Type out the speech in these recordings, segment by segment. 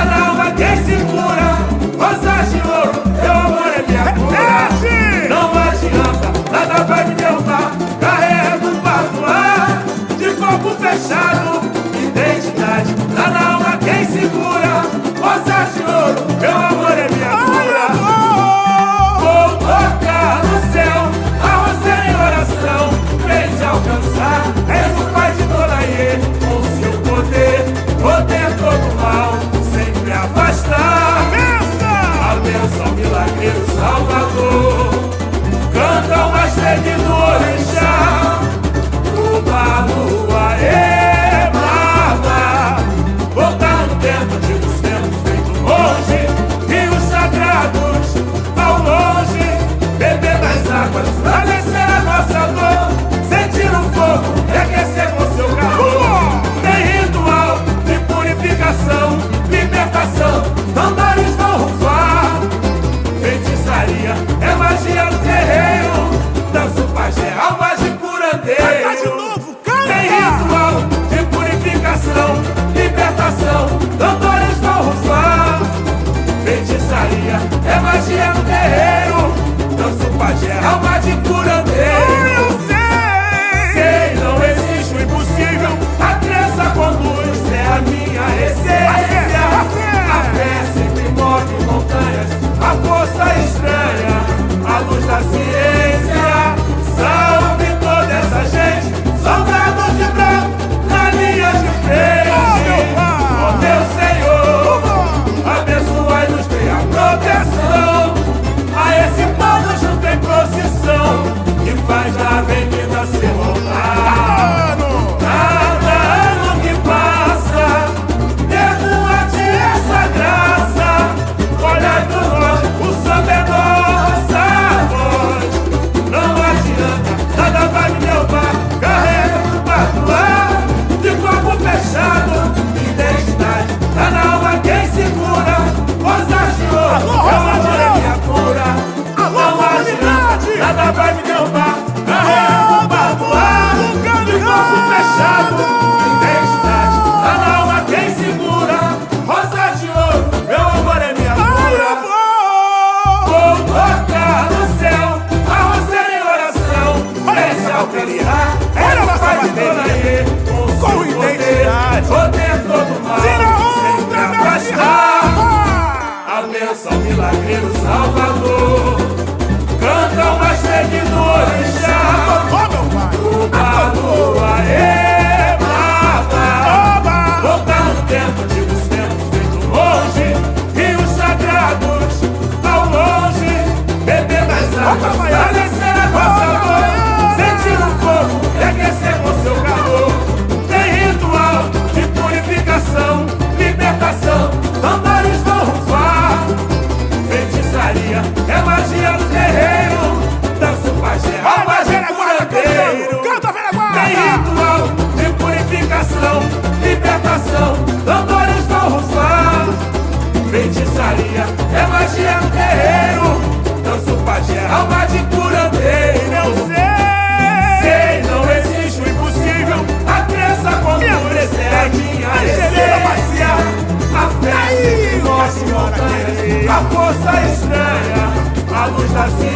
Alaba aguas, dale. coração, lambadas vão rufar. Feitiçaria é magia no terreiro. Danço pajé, alma de curandeiro. Eu sei, sei, não existe o impossível. A crença crescer é minha essência. A fé se a força estranha, a luz da ciência.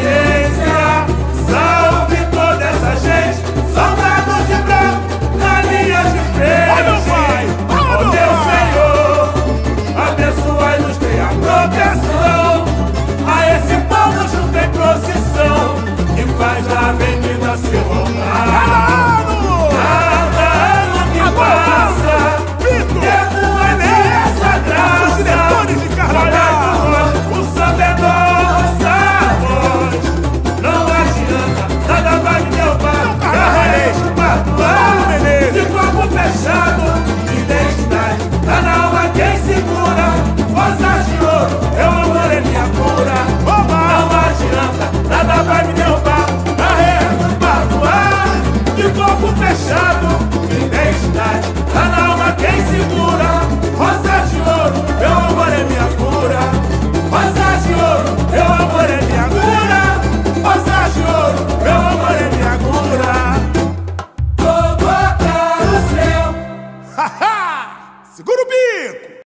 Segura o bico!